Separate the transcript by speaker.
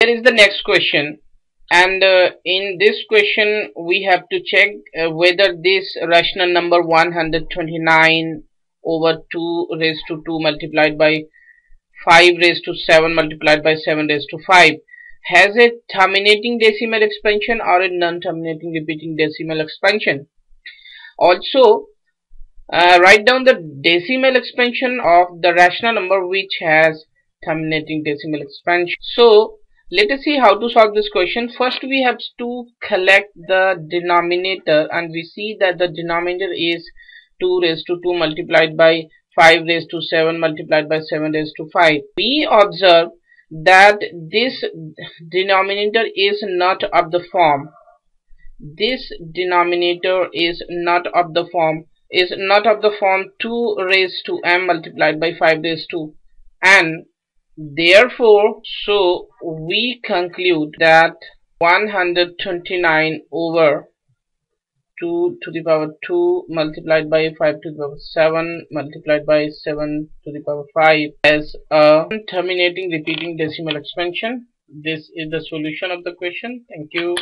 Speaker 1: Here is the next question. And uh, in this question we have to check uh, whether this rational number 129 over 2 raised to 2 multiplied by 5 raised to 7 multiplied by 7 raised to 5 has a terminating decimal expansion or a non-terminating repeating decimal expansion. Also uh, write down the decimal expansion of the rational number which has terminating decimal expansion. So let us see how to solve this question. First we have to collect the denominator and we see that the denominator is 2 raised to 2 multiplied by 5 raised to 7 multiplied by 7 raised to 5 we observe that this denominator is not of the form. This denominator is not of the form is not of the form 2 raised to m multiplied by 5 raised to n therefore so we conclude that 129 over 2 to the power 2 multiplied by 5 to the power 7 multiplied by 7 to the power 5 as a terminating repeating decimal expansion. This is the solution of the question. Thank you